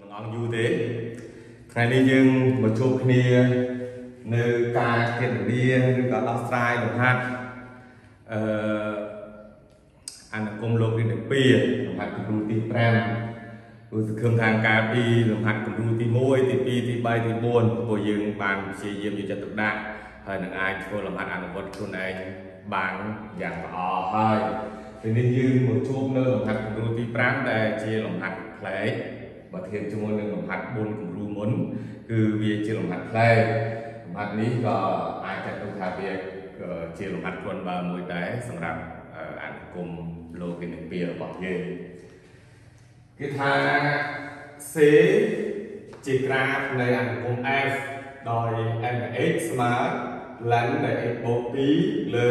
មិនងងយូរទេថ្ងៃនេះយើងមកជួបគ្នានៅការគណនាឬក៏ដោះស្រាយលំហាត់អឺអនុគមលោកទី2លំហាត់គំរូទី5ព្រោះសង្ឃឹមថាការពីលំហាត់គំរូទី1ទី2ទី3ទី4ព្រោះយើងបានព្យាយាមយកចិត្តទុកដាក់ហើយនឹងអាចធ្វើលំហាត់អនុវត្តខ្លួនឯងបានយ៉ាងល្អហើយពេលនេះយើងមកជួបនៅលំហាត់គំរូទី5ដែលជាលំហាត់ផ្លែក បើធៀបជាមួយនឹងលំហាត់4គំរូមុន គឺវាជាលំហាត់ផ្លែកលំហាត់នេះក៏អាចចាត់ទុកថាវាជាលំហាត់គ្រាន់បើមួយដែរសម្រាប់អនុគមលោកនិព្វារបស់យើងគឺថា C ជាក្រាฟនៃអនុគម F ដោយ mx ស្មើ ln នៃ x បូក2លើ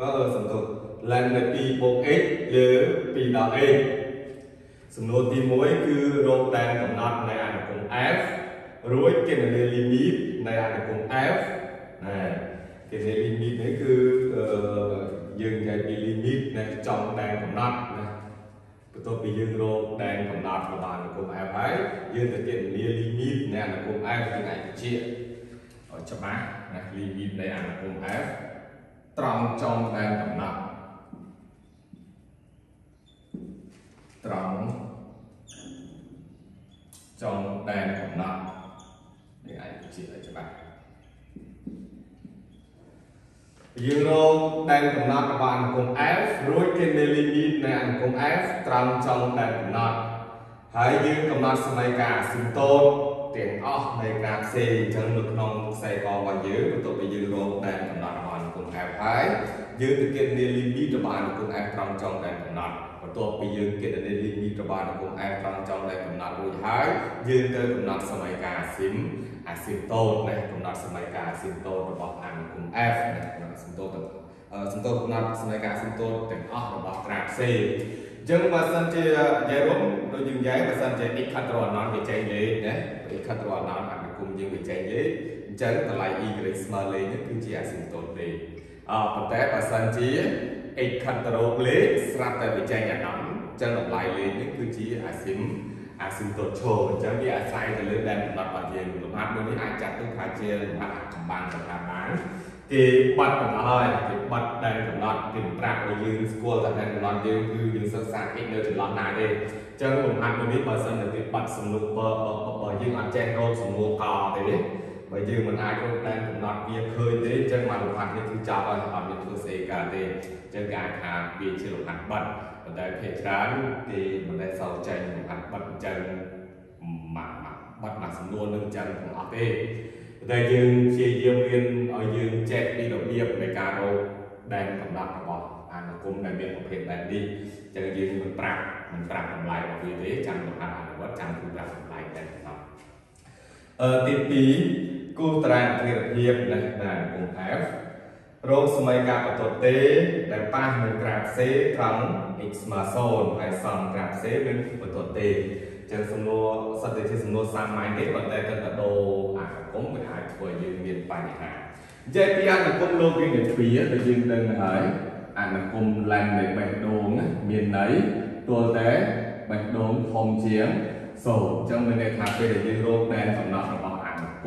អឺសំទោស ln នៃ2បូក x លើ2ដល់ x សំណួរទី1គឺរកដែនកំណត់នៃអនុគម f រួចគេនៅលីមីតនៃអនុគម f ណែគេនៅលីមីតនេះគឺយើងនិយាយពីលីមីតនៃចំដែនកំណត់ណាបន្ទាប់ពីយើងរកដែនកំណត់របស់អនុគម f ហើយយើងទៅគេនាលីមីតនៃអនុគម f យើងអាចបញ្ជាក់ឲ្យច្បាស់ណាលីមីតនៃអនុគម f ត្រង់ចំដែនកំណត់ត្រង់ចុងដែនកំណត់នេះអាចបញ្ជាក់ឲ្យច្បាស់ យើងរកដែនកំណត់របស់អនុគម F រួចគេមានលីមីតនៃអនុគម F ត្រង់ចុងដែនកំណត់ហើយយើងកំណត់សម័យកាលស៊ីមតូតទាំងអស់នៃក្រាផ្សេងអញ្ចឹងនៅក្នុងខ្សែករបស់យើងបន្ទាប់ពីយើងរកដែនកំណត់របស់អនុគម F ហើយ យើងទៅគេមានលីមីតរបស់អនុគម F ត្រង់ចុងដែនកំណត់បន្ទាប់ពីយើងគិតនៅលីមីតរបស់អនុគម f ត្រង់ចុងដែលកំណត់រួចហើយយើងទៅកំណត់សម័យកាលអាស៊ីមអាស៊ីមតូតណាកំណត់សម័យកាលអាស៊ីមតូតរបស់អនុគម f ណាកំណត់អាស៊ីមតូតសំតូតកំណត់សម័យកាលអាស៊ីមតូតទាំងអស់របស់ក្រាផ្សេងអញ្ចឹងបើសិនជានិយាយរួមដូចយើងនិយាយបើសិនជា x ខាត់រអណនវាចេញលេខណា x ខាត់រអណនអនុគមយើងវាចេញលេខអញ្ចឹងតម្លៃ y ស្មើលេខនេះគឺជាអាស៊ីមតូតលេខ អប៉ុន្តែបើសិនជា x ខាត់រោគលេខស្រាប់តែវាចេញអាណនចឹងតម្លៃលេខនេះគឺជាអាស៊ីមអាស៊ីមតូតឈរអញ្ចឹងវាអាស្រ័យទៅលើដែនកំណត់របស់យើងលំហាត់មួយនេះអាចចាត់ទុកថាជាលំហាត់ចម្បាំងសម្រាប់បានគេបាត់ទាំងអស់ហើយគេបាត់ដែនកំណត់គេប្រាប់ឲ្យយើងស្គាល់ថាដែនកំណត់យើងគឺយើងសិក្សាអីនៅចន្លោះណាទេអញ្ចឹងលំហាត់មួយនេះបើសិនតែគេបាត់សំណួរបើបើយើងអត់ចេះរកសំណួរកទេ បើយើងមិនអាចរកដែនកំណត់វាឃើញទេអញ្ចឹងមកលំហាត់នេះគឺចប់ហើយអត់មានធ្វើស្អីកើតទេអញ្ចឹងគេអាចថាវាជាលំហាត់បាត់ប៉ុន្តែភាគច្រើនគេមិនដែលសោចេញអាត់បាត់អញ្ចឹងមកបាត់មកសំណួរនឹងអញ្ចឹងទាំងអស់ទេប៉ុន្តែយើងព្យាយាមរៀនឲ្យយើងចេះពីរបៀបនៃការរកដែនកំណត់របស់អានុគមដែលមានប្រភេទបែបនេះអញ្ចឹងយើងមិនប្រាប់មិនប្រាប់តម្លៃរបស់វាទេចាំលំហាត់អនុវត្តចាំគឺប្រាប់តម្លៃដែនកំណត់អឺទី2 គូតារាងគ្រាភាពនៃអានុគម F រោគសម័យកាលបន្ទាត់ទេដែលប៉ះនឹងក្រាប C ត្រង់ x ស្មើ0ហើយសំក្រាប C នឹងបន្ទាត់ទេចឹងសំណួរសិតតែជាសំណួរសាមញ្ញទេប៉ុន្តែគាត់ទៅដូរអាគមវាអាចធ្វើឲ្យយើងមានបញ្ហានិយាយពីអនុគមលោកវិញ្ញាទ្វាដែលយើងដឹងហើយអនុគមឡែននៃបេះដូងមានន័យទល់តែបេះដូងធំជាង0អញ្ចឹងមានន័យថាពេលដែលយើងរកដែនកំណត់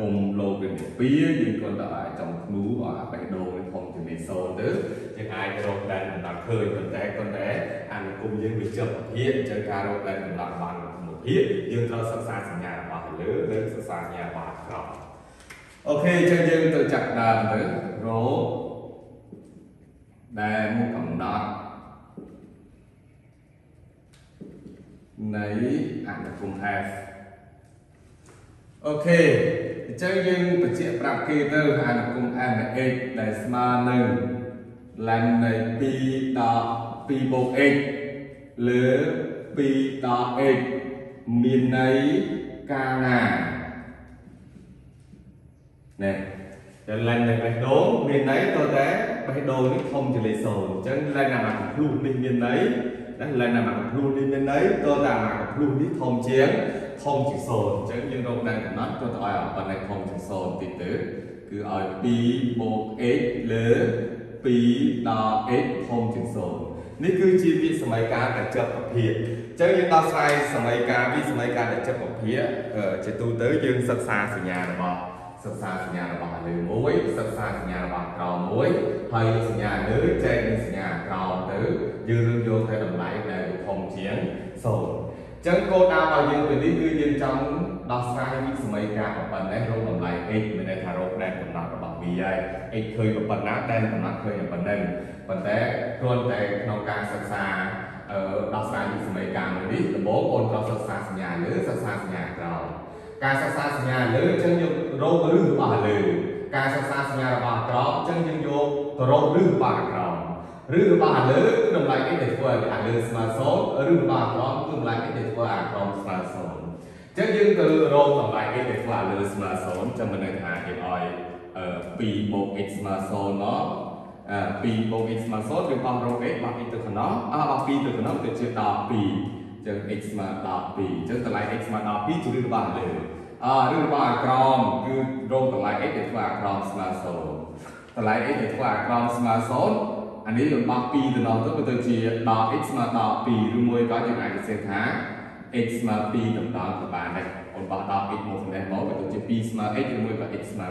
របស់អនុគមលោកវិញ្ញាទ្វាយើងគ្រាន់តែអាចចំធ្នូឲ្យបេះដូងធំជាង0ទៅយើងអាចរកដែនកំណត់ឃើញប៉ុន្តែប៉ុន្តែអនុគមយើងវាជាប់ប្រភេទអញ្ចឹងការរកដែនកំណត់បានមួយភាគយើងត្រូវសិក្សាសញ្ញារបស់លើនិងសិក្សាសញ្ញារបស់ក្រោមអូខេអញ្ចឹងយើងទៅចាប់ដើមទៅរកដែនកំណត់នៃអនុគម F អូខេអ ញ្ចឹងយើងបញ្ជាក់ប្រាប់គេទៅអនុគម m x ដែលស្មើនឹង ln នៃ2ដល់2បូក x លើ2ដល់ x មានន័យកាលណាណែតែ ln នៃបេះដូងមានន័យតើតែបេះដូងនេះធំជាងលេខ0អញ្ចឹង ln អាមកភ្លុះនេះមានន័យណា ln អាមកភ្លុះនេះមានន័យតើតែអាមកភ្លុះនេះធំជាង ធំជាង0អញ្ចឹងយើងរកដែនកំណត់គាត់ទៅឲ្យប៉ុណ្ណេះធំជាង0តិចទៅគឺឲ្យ2បូក x លើ2ដល់ x ធំជាង0អនេះគឺជាវិសម័យកាលដែលចប់ពភាអញ្ចឹងយើងដោះស្រាយសម័យកាលវិសម័យកាលដែលចប់ពភាជាទូទៅយើងសិក្សាសញ្ញារបស់សិក្សាសញ្ញារបស់លើមួយសិក្សាសញ្ញារបស់ក្រោមមួយហើយសញ្ញាលើចែកនឹងសញ្ញាក្រោមទៅយើងរឿងយកតែតម្លៃដែលធំជាង0 ចឹងគោលដៅរបស់យើងពេលនេះគឺយើងចង់ដោះស្រាយវិសម័យការប៉ុណ្ណេះរកតម្លៃ x មានន័យថារកដែនកំណត់របស់ v ហើយ x ឃើញប៉ុណ្ណាដែនកំណត់ឃើញប៉ុណ្ណឹងប៉ុន្តែគ្រាន់តែក្នុងការសិក្សាអឺដោះស្រាយវិសម័យការមួយនេះដំបូងអូនត្រូវសិក្សាសញ្ញាលើសិក្សាសញ្ញាក្រោមការសិក្សាសញ្ញាលើអញ្ចឹងយករកឬរបស់លើការសិក្សាសញ្ញារបស់ក្រោមអញ្ចឹងយើងយកទៅរកឬរបស់ក្រោមឬរបស់អាលើគឺតម្លៃ x ដែលធ្វើឲ្យអាលើស្មើ0ឬរបស់អាក្រោមគឺត ម្លៃ x ដែលធ្វើឲ្យអាក្រោមស្មើ0អញ្ចឹងយើងទៅរកតម្លៃ x ដែលធ្វើអាលើស្មើ0ចាំមិនដឹងថាគេឲ្យ2បូក x ស្មើ0មក2បូក x ស្មើ0យើងបោះរក x បោះ x ទៅខាងនោះអើបោះ2ទៅខាងនោះទៅជា12អញ្ចឹង x ស្មើ12អញ្ចឹងតម្លៃ x ស្មើ12ជារឿងរបស់លើអឺរឿងរបស់អាក្រមគឺរកតម្លៃ x ដែលធ្វើអាក្រមស្មើ0តម្លៃ x ដែលធ្វើអាក្រមស្មើ0 អានេះយើងបោះ2ទៅដល់ទៅទៅជាដល់ x ស្មើដល់2ឬមួយក៏យើងអាចសរសេរថា x ស្មើ2ទៅដល់ទៅបានដែរអូនបោះដល់ x មកសម្ដែងមកក៏ទៅជា2ស្មើ x ឬមួយក៏ x ស្មើ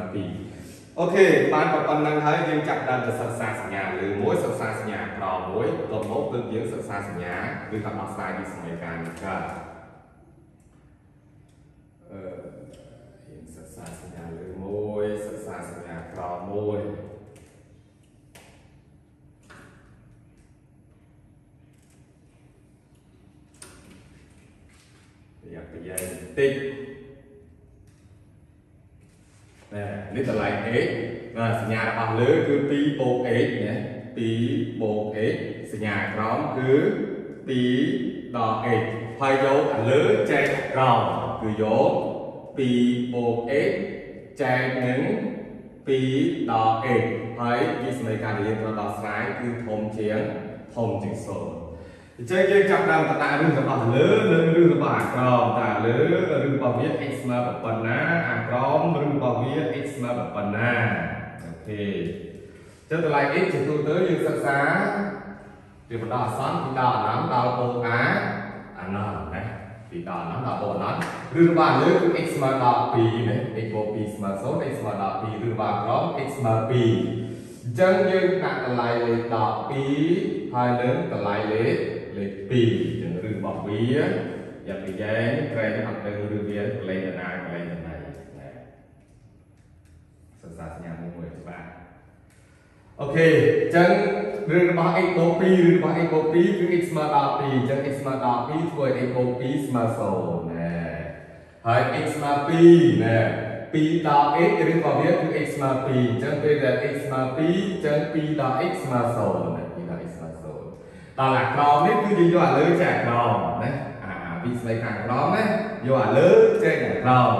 2អូខេបានប៉ុណ្្នឹងហើយយើងចាប់ដើមទៅសិក្សាសញ្ញាលើមួយសិក្សាសញ្ញាក្រមួយបន្ទាប់មកគឺយើងសិក្សាសញ្ញាឬក៏ដោះស្រាយពីសមីការនេះកើតអឺយើងសិក្សាសញ្ញាលើមួយសិក្សាសញ្ញាក្រមួយ ប្រយ័ត្នប្រយែងបន្តិចណែនេះតម្លៃ x បាទសញ្ញារបស់លើគឺ2បូក x ណា2បូក x សញ្ញាក្រោមគឺ2ដល់ x ហើយយកអាលើចែកក្រោមគឺយក2បូក x ចែកនឹង2ដល់ x ហើយវិសមីការដែលយើងត្រូវដោះស្រាយគឺធំជាងធំជាង0 អញ្ចឹងយើងចាប់ដើមតដាក់រឿងរបស់លើនិងរឿងរបស់អាក្រមតាលើរឿងរបស់វា x ស្មើប៉ុណ្ណាអាក្រមរឿងរបស់វា x ស្មើប៉ុណ្ណាអូខេចឹងតម្លៃ x ជាទូទៅយើងសិក្សាពីបណ្ដោះអាសន្នពីដល់អានដល់ពោអាអាណណាពីដល់អានដល់ពោអាណរឿងរបស់លើគឺ x ស្មើដល់2ណា x បូក2ស្មើ0 x ស្មើដល់2រឿងរបស់អាក្រម x ស្មើ2អញ្ចឹងយើងដាក់តម្លៃលេខ12ហើយនឹងតម្លៃលេខ លេខ2ចឹងឬរបស់វាយ៉ាងប្រយែងក្រែងអត់ទៅឬវាកលែងដណាកលែងដណាណាសរសើរសញ្ញាមួយមួយច្បាស់អូខេអញ្ចឹងរឿងរបស់ x បូក2ឬរបស់ x បូក2គឺ x ស្មើដល់2អញ្ចឹង x ស្មើដល់2ធ្វើឲ្យ x បូក2ស្មើ0ណែហើយ x ស្មើ2ណែ2ដល់ x ឬរបស់វាគឺ x ស្មើ2អញ្ចឹងពេលដែល x ស្មើ2អញ្ចឹង2ដល់ x ស្មើ0ណែ ដល់អាក្រមនេះគឺយើងយកអាលើចែកអាក្រមណាអាពីស្ដីខាងក្រមណាយកអាលើចែកអាក្រម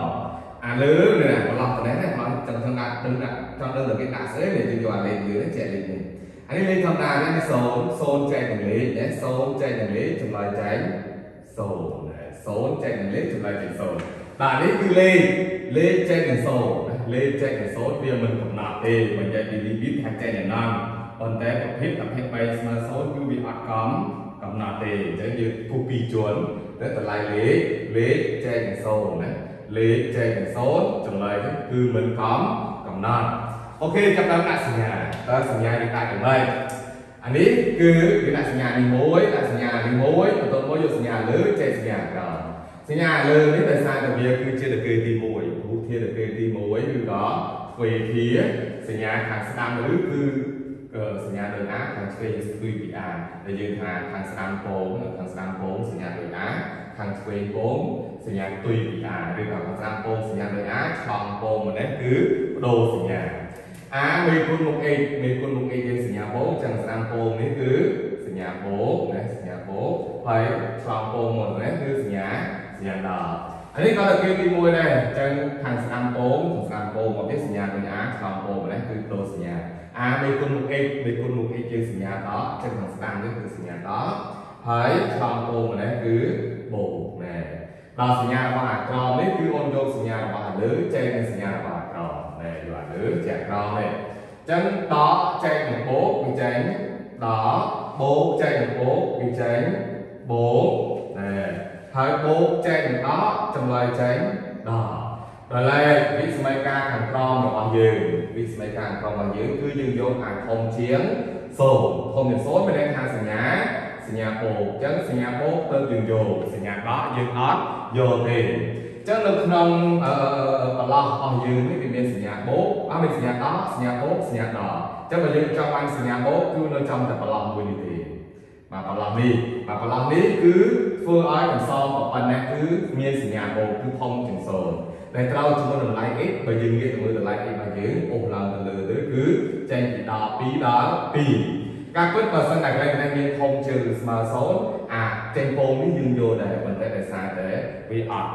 អាលើនេះប្រឡោះទៅនេះមកចង់ចង់ដាក់ដឹងដាក់ចង់ដឹងទៅគេដាក់ស្អីនេះយើងយកអាលេខលើចែកលេខនេះអានេះលេខធម្មតានេះ0 0ចែកនឹងលេខណា0ចែកនឹងលេខចម្លើយចែក0ណា0ចែកនឹងលេខចម្លើយចែក0បាទនេះគឺលេខលេខចែកនឹង0ណាលេខចែកនឹង0វាមិនកំណត់ទេមិនចែកពីលីមីតថាចែកយ៉ាងណា ប៉ុន្តែប្រភេទប្រភេទ3ស្មើ0គឺវាអត់កំកំណត់ទេអញ្ចឹងយើងគូ2ជាន់តែតម្លៃលេខលេខចែកនឹង0ណាលេខចែកនឹង0ចម្លើយគឺមិនកំកំណត់អូខេចាប់ដើមដាក់សញ្ញាតើសញ្ញាយើងដាក់យ៉ាងម៉េចអានេះគឺវាដាក់សញ្ញានេះមួយដាក់សញ្ញានេះមួយបន្ទាប់មកយកសញ្ញាលើចែកសញ្ញាក្រោមសញ្ញាលើនេះដោយសារតែវាគឺជាតកេទី1ព្រោះធាតកេទី1ឬក៏ទ្វេធាសញ្ញាខាងស្ដាំឬគឺ សញ្ញាដូច A ខាងឆ្វេងស្ទួយពី A ដែលយើងថាខាងស្ដាំពងខាងស្ដាំពងសញ្ញាដូច A ខាងឆ្វេងពងសញ្ញាផ្ទុយពី A ឬក៏ខាងស្ដាំពងសញ្ញាដូច A ឆ្លងពងម្នេះគឺបដូរសញ្ញា A មេគុណមុខ x មេគុណមុខ x យើងសញ្ញាពងចឹងស្ដាំពងនេះគឺសញ្ញាពងណាសញ្ញាពងហើយឆ្លងពងមកនេះគឺសញ្ញាសញ្ញាដល់អានេះក៏តែគេទី1ដែរអញ្ចឹងខាងស្ដាំពងខាងស្ដាំពងមកនេះសញ្ញាដូច A ឆ្លងពងម្នេះគឺបដូរសញ្ញា a មេគុណមុខ x មេគុណមុខ x យើងសញ្ញាដល់ចឹងខាងស្ដាំនេះគឺសញ្ញាដល់ហើយឆ្លងអូម្នេះគឺបូកណែដល់សញ្ញារបស់អាក្រមនេះគឺអូនយកសញ្ញារបស់អាលើចែកនឹងសញ្ញារបស់អាក្រមណែយកអាលើចែកអាក្រមនេះចឹងដល់ចែកនឹងបូកគឺចែកដល់បបូកចែកនឹងបូកវាចេញបូកណែហើយបូកចែកនឹងដកចម្លើយចេញដកដល់ឡែកវិសមីការខាងក្រោមរបស់យើង វិសមីការខាងក្រោមរបស់យើងគឺយើងយកអាធំជាង0ធំជាង0មានន័យថាសញ្ញាសញ្ញាបូកអញ្ចឹងសញ្ញាបូកទៅយើងយកសញ្ញាដកយើងអត់យកទេចឹងនៅក្នុងអឺប្រឡោះរបស់យើងនេះវាមានសញ្ញាបូកអត់មានសញ្ញាដកសញ្ញាបូកសញ្ញាដកចឹងបើយើងចង់បានសញ្ញាបូកគឺនៅចំតែប្រឡោះមួយនេះទេបាទប្រឡោះនេះបាទប្រឡោះនេះគឺធ្វើឲ្យអក្សរប៉ុណ្ណេះគឺមានសញ្ញាបូកគឺធំជាង0 ដែលត្រូវជាមួយតម្លៃ x បើយើងងាកទៅមើលតម្លៃ x របស់យើងអូសឡើងទៅលើទៅគឺចេញពីដល់2ដល់2ការពិតបើសិនតែកន្លែងនេះមានធំជាងឬស្មើ0អាចេញពងនេះយើងយកដែរប៉ុន្តែដោយសារតែវាអត់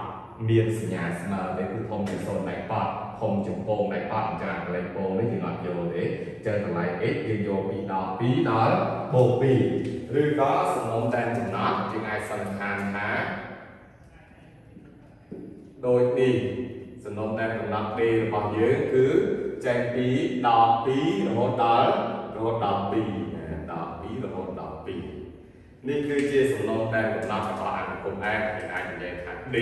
មានសញ្ញាស្មើទេគឺធំជាង0ដៃប៉តធំជាងពងដៃប៉តអញ្ចឹងកន្លែងពងនេះយើងអត់យកទេចឹងតម្លៃ x យើងយកពីដល់2ដល់បូក2ឬក៏សំណុំតែនចំណត់យើងអាចសន្និដ្ឋានថាដូចនេះ សំណុំតែនកំណត់ D របស់យើងគឺចេញពីដល់2រហូតដល់រហូតដល់2ដល់2រហូតដល់2នេះគឺជាសំណុំតែនកំណត់របស់អនុគម F យើងអាចនិយាយថា D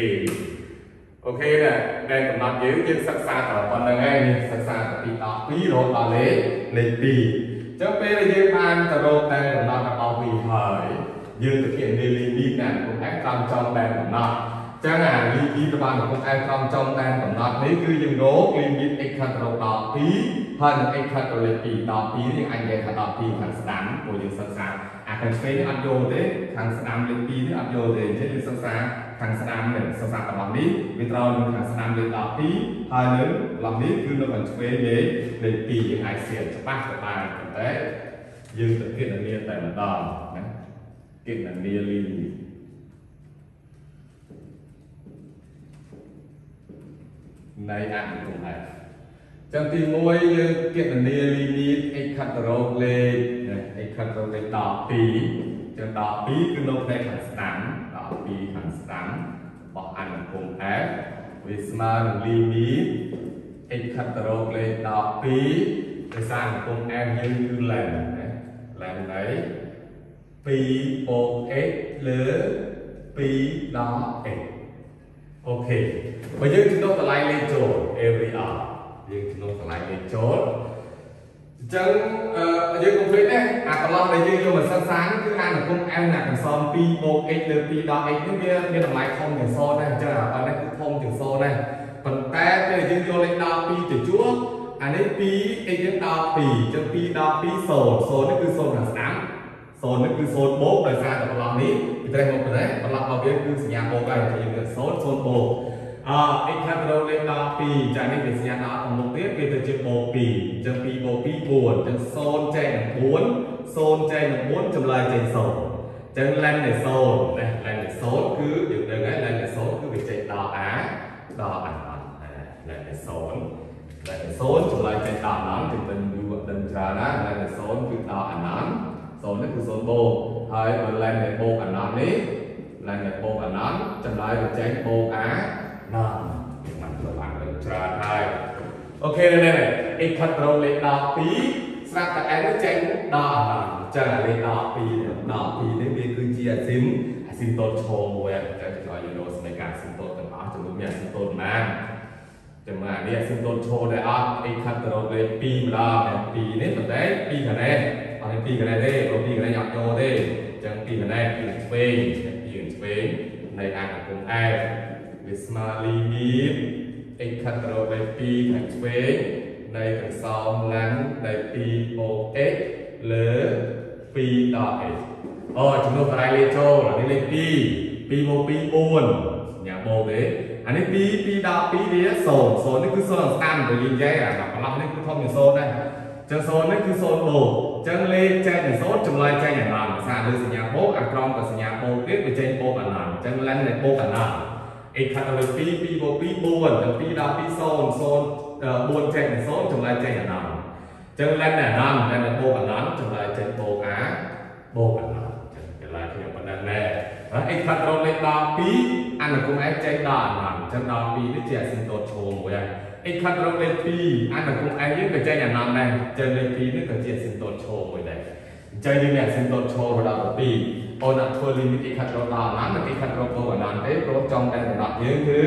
អូខេដែរដែលកំណត់យើងយើងសិក្សាតែប៉ុណ្្នឹងឯងសិក្សាតែពី12រហូតដល់លេខលេខ2អញ្ចឹងពេលដែលយើងបានទៅរកតែកំណត់របស់វាហើយយើងទៅគិតនៃលីមីតណាគុំឯងតាមចំតែកំណត់ ចឹងអាលីមីតរបស់គុំឯងតាមចំតែកំណត់នេះគឺយើងរកលីមីត x ខាត់ទៅរកដល់2ហើយនឹង x ខាត់ទៅលេខ2ដល់2នេះអាចនិយាយថាដល់2ខាងស្ដាំព្រោះយើងសិក្សាអាខាងឆ្វេងនេះអត់យកទេខាងស្ដាំលេខ2នេះអត់យកទេអញ្ចឹងយើងសិក្សាខាងស្ដាំនេះសិក្សារបស់នេះវាត្រូវនឹងខាងស្ដាំលេខ12ហើយនឹងរបស់នេះគឺនៅខាងឆ្វេងលេខលេខ2យើងអាចសៀនច្បាស់ទៅបានប៉ុន្តែយើងទៅគិតនាតែម្ដងណាគិតនាលី នៃអនុគមហើយចឹងទី1យើងគណនាលីមីត x ខាត់ទៅរកលេខ x ខាត់ទៅលេខ12ចឹង12គឺនៅផ្នែកខាងស្ដាំ12ខាងស្ដាំរបស់អនុគម f វាស្មើនឹងលីមីត x ខាត់ទៅរកលេខ12ដោយសារអនុគម f យើងគឺឡែនណាឡែននៃ2បូក x លើ2ដល់ x អូខេបើយើងចំណុចតម្លៃលេខចូល every r យើងចំណុចតម្លៃលេខចូលអញ្ចឹងយើងកុំភ្លេចណាអាកន្លោះដែលយើងយកមកសិក្សាគឺអានុគម m ណាកន្សំ2បូក x លើ2ដល់ x នេះវាមានតម្លៃធំជាង0ដែរអញ្ចឹងអាប៉ុណ្ណេះគឺធំជាង0ដែរប៉ុន្តែពេលយើងយកលេខដល់2ទៅជួបអានេះ 2 x យើងដល់2អញ្ចឹង2ដល់2 0 0នេះគឺ0ខាងស្ដាំ 0នេះគឺ0បូកដោយសារតែកន្លោះនេះពីត្រេះមកប្រទេសកន្លោះរបស់វាគឺសញ្ញាបូកហើយយើងមាន0 0បូកអ x ខាត់រកលេខ12ចានេះវាសញ្ញាដល់អមុខទៀតគេទៅជាបូក2អញ្ចឹង2បូក2 4អញ្ចឹង0ចែកនឹង4 0ចែកនឹង4ចម្លើយចេញ0អញ្ចឹងឡែននៃ0ណាឡែននៃ0គឺយើងដឹងហើយឡែននៃ0គឺវាចេញដល់ a ដល់ a ឡែននៃ0ឡែននៃ0ចម្លើយចេញដល់ a គឺមិនយូរដឹងច្រើនណាឡែននៃ0គឺដល់ a 0នេះគឺ0បូកហើយបើឡែននៃបូក a នេះឡែននៃបូក a ចម្លើយវាចេញបូក a ណាมันទៅបានលើច្រើនហើយអូខេនេះអ៊ីខាត់ត្រូវលេខ12ស្រាប់តែ n ចេញដល់អាណាចឹងអាលេខ12 12នេះវាគឺជាអាស៊ីមអាស៊ីមតូតឈរមួយតែគេឲ្យយើងរកសមីការអាស៊ីមតូតទាំងអស់ចំនួនមានអាស៊ីមតូតប៉ុន្មានចំណែកនេះអាស៊ីមតូតឈរដែលអត់អ៊ីខាត់ត្រូវលេខ2ម្ដង2នេះប៉ុន្តែ2ខណែន អត់2ខណែនទេព្រោះ2ខណែនអត់ចូលទេចឹង2ខណែនពីឆ្វេងពីឆ្វេងនៃអាគង្គ F វាស្មើលីមីត x ខាត់រកដោយ2ខាងឆ្វេងនៃកន្សោមឡើងដោយ2បូក x លើ2ដល់ x អូចំនួនបរិយាលេខចូលនេះលេខ2 2បូក2 4ញ៉ាំបូកទេអានេះ2 2ដល់2វា0 0នេះគឺ0អង្តាមបើយើងនិយាយអាកន្លោះនេះគឺធំជាង0ដែរ ចឹង0នេះគឺ0បូកចឹងលេខចែកនឹង0ចម្លើយចែកយ៉ាងណាសារលើសញ្ញាបូកអាក្រមក៏សញ្ញាបូកទៀតវាចេញបូកអាណាចឹងលិននៃបូកអាណា x ខាត់ទៅលើ2 2បូក2 4ដល់2ដល់2 0 0 4ចេញ0ចម្លើយចេញអាណាចឹងលិនអាណាលិនបូកអាណាចម្លើយចេញបូកអាបូកអាណាចឹងកន្លែងខ្ញុំប៉ុណ្ណឹងដែរហើយ x ខាត់រកលេខដល់2អនុគម x ចេញដល់អាណាចឹងដល់2នេះជាអាស៊ីនតូតឈរមួយហើយ x ខាត់រកលេខ2អនុគម x យើងក៏ចេញអាណាដែរចឹងលេខ2នេះក៏ជាអាស៊ីនតូតឈរមួយដែរអញ្ចឹងយើងមានអាស៊ីនតូតឈររដល់12អូនអត់ធ្វើ limit អ៊ីខាត់រដល់ណាមិនអ៊ីខាត់រទៅអាណាទេព្រោះចង់តែសម្រាប់យើងគឺ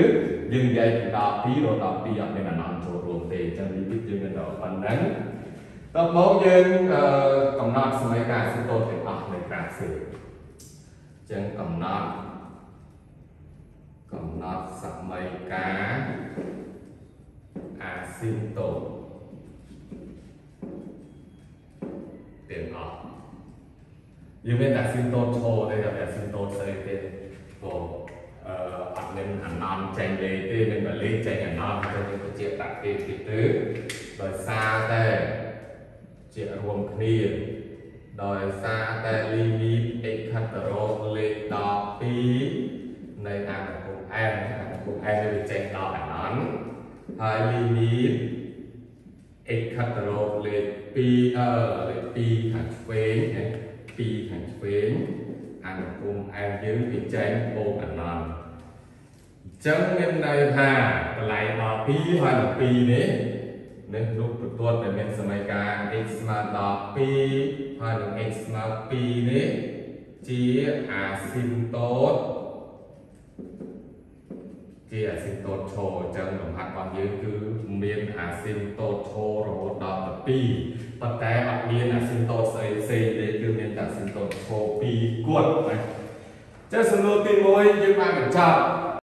យើងនិយាយពីដល់2រដល់12អត់មានអាណាចូលរួមទេចឹង limit យើងមានដល់ប៉ុណ្ណឹងតបមកយើងកំណត់សម័យកាលអាស៊ីនតូតទាំងអស់នៃក្រាហ្វិកចឹងកំណត់កំណត់សម័យកាល អាស៊ីនតូតទាំងអស់យើងមានតែស៊ីនតូតឈរទេតែស៊ីនតូតស្អីទេព្រោះអឺអត់មានអាណន់ចេញលេទេមានបលេចេញអាណន់ទៅយើងបញ្ជាក់តាក់ទេតិចទៅដោយសារតែជារួមគ្នាដោយសារតែ limit x ខិតទៅរកលេខ12នៃអានុគម n អានុគម n វាចេញដល់អាណ ន់ហើយ limit x ខិតទៅរកលេខ2អឺលេខ2ខាងឆ្វេងណា2ខាងឆ្វេងអានុគម n យើងវាចេញបូកអាណន់អញ្ចឹងមានន័យថាកន្លែងដល់2ហើយដល់2នេះនេះរូបប្រទាត់ដែលមានសម័យកាល x ស្មើដល់2ហើយនឹង x ស្មើ2នេះជាអាស៊ីមតូត ជាអាស៊ីមតូតឈរអញ្ចឹងលំហាត់របស់យើងគឺមានអាស៊ីមតូតឈររហូតដល់12ប៉ុន្តែអត់មានអាស៊ីមតូតស្អីផ្សេងទេគឺមានតែអាស៊ីមតូតឈរ2គត់ណាចឹងសំណួរទី1យើងបានបញ្ចប់